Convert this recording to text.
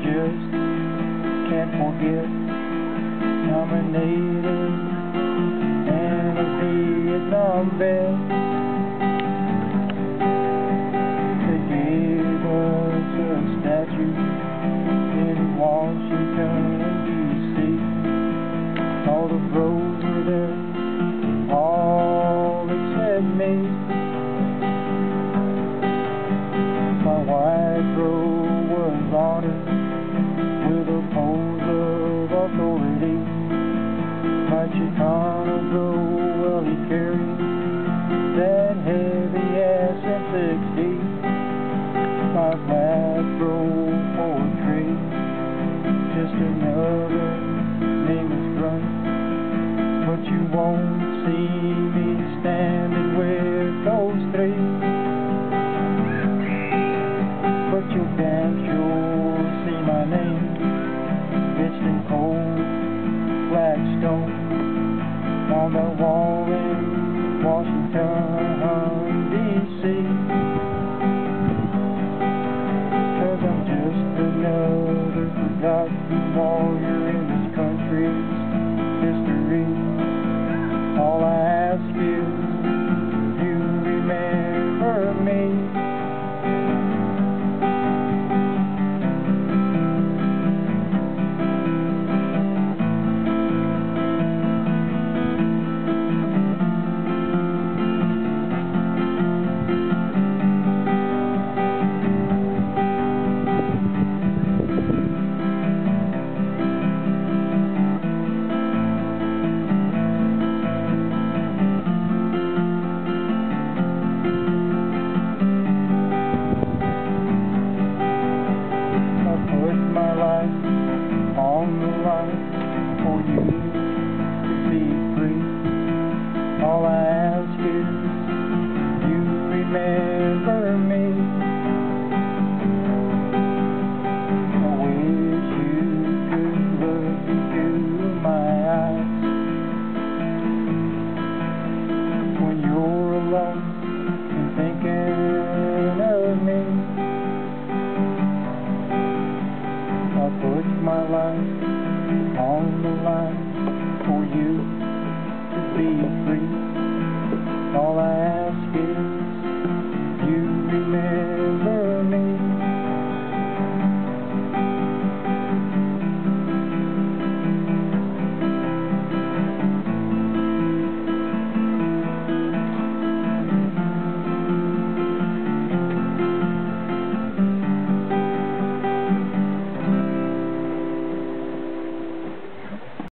Just can't forget Terminator and a Vietnam vet. They gave us a statue in Washington, D.C. All the roads were there, all except me. My wife drove was on. My Chicano drove, well he carried that heavy ass M60. My black drove poetry, just another nameless grunt. But you won't see me standing with those three. But you'll damn sure see my name etched in cold black on the wall in Washington, D.C. Cause I'm just another forgotten warrior in this country's history. my life on the line for you.